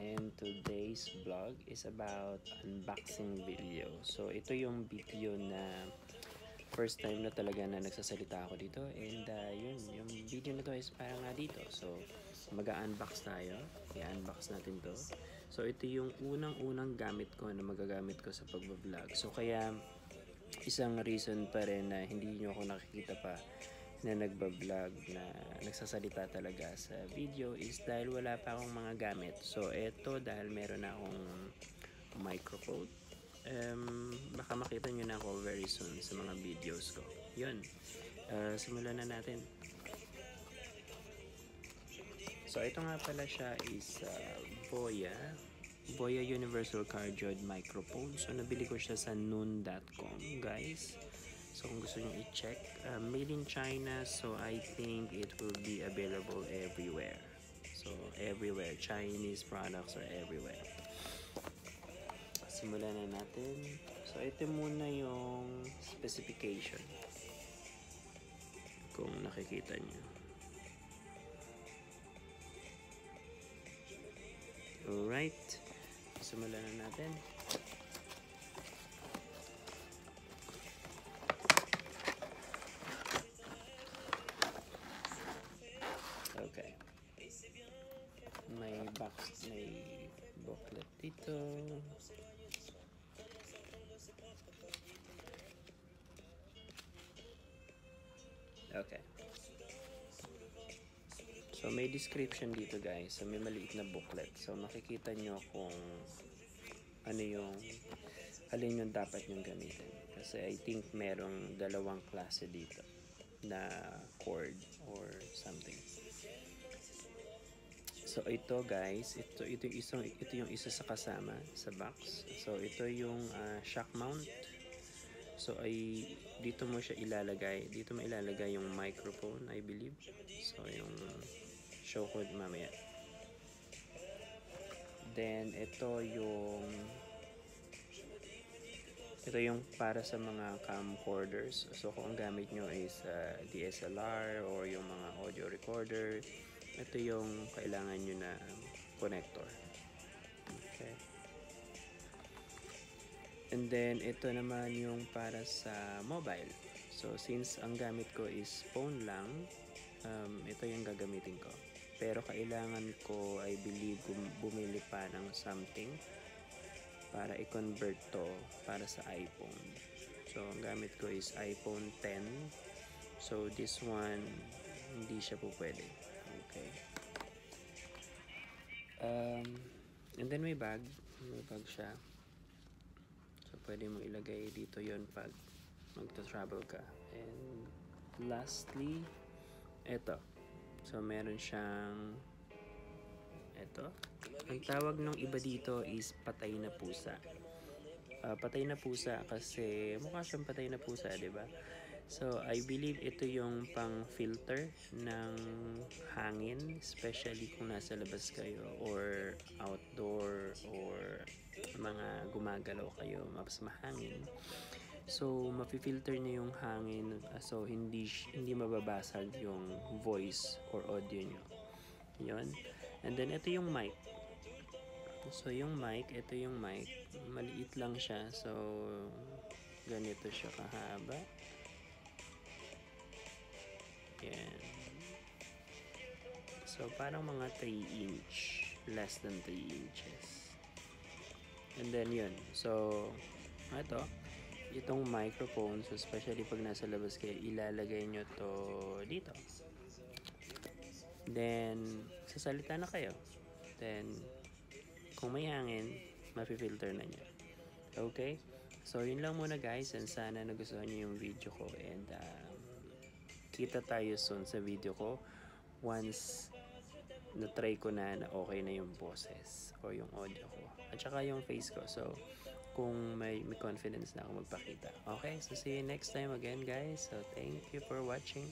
and today's vlog is about unboxing video. So ito yung video na first time na talaga na nagsasalita ako dito and uh, yun, yung video na to is parang nga dito. So mag-unbox tayo. I-unbox natin to. So ito yung unang-unang gamit ko na magagamit ko sa pagbablog. So kaya isang reason pa rin na hindi nyo ako nakikita pa na nagbablog na nagsasalita talaga sa video is dahil wala pa akong mga gamit. So, eto dahil meron na akong microphone. Um, baka makita nyo na ako very soon sa mga videos ko. Yun. Uh, simulan na natin. So, ito nga pala siya is uh, Boya. Boya Universal Cardioid Microphone. So, nabili ko siya sa noon.com, guys. So kung gusto nyo i-check, uh, made in China, so I think it will be available everywhere. So everywhere, Chinese products are everywhere. Simulan na natin. So ito muna yung specification. Kung nakikita nyo. Alright. Simulan na natin. May box, may booklet dito. Okay. So may description dito guys. So may maliit na booklet. So makikita nyo kung ano yung alin yung dapat yung gamitin. Kasi I think merong dalawang klase dito na cord So ito guys, ito ito yung isang ito yung isa sa kasama sa box. So ito yung uh, shock mount. So ay dito mo siya ilalagay. Dito mo ilalagay yung microphone, I believe. So yung show ko mamaya. Then ito yung ito yung para sa mga camcorders. So kung ang gamit nyo is uh, DSLR or yung mga audio recorder, ito yung kailangan nyo na connector. Okay. And then ito naman yung para sa mobile. So since ang gamit ko is phone lang, um, ito yung gagamitin ko. Pero kailangan ko, I believe, bumili pa ng something para i-convert to para sa iPhone. So, ang gamit ko is iPhone 10. So, this one, hindi siya po pwede. Okay. Um, and then may bag. May bag siya. So, pwede mo ilagay dito yon pag magta-travel ka. And lastly, eto. So, meron siyang eto. Ang tawag ng iba dito is patay na pusa. Uh, patay na pusa kasi mukha siyang patay na pusa, 'di ba? So, I believe ito yung pang-filter ng hangin, especially kung nasa labas kayo or outdoor or mga gumagalaw kayo, mas mahangin. So, mapi-filter niya yung hangin so hindi hindi mababasag yung voice or audio nyo. 'Yon. And then ito yung mic. So yung mic, ito yung mic. Maliit lang siya. So ganito siya kahaba. Yan. So parang mga 3 inch. Less than 3 inches. And then yun. So ito. Itong microphone, so especially pag nasa labas kayo, ilalagay nyo to dito. Then, sasalita na kayo. Then, kung may hangin, mapi-filter na niya. Okay? So, yun lang muna guys. And sana nagustuhan niyo yung video ko. And, um, kita tayo soon sa video ko. Once na-try ko na na okay na yung boses or yung audio ko. At saka yung face ko. So, kung may, may confidence na ako magpakita. Okay? So, see you next time again guys. So, thank you for watching.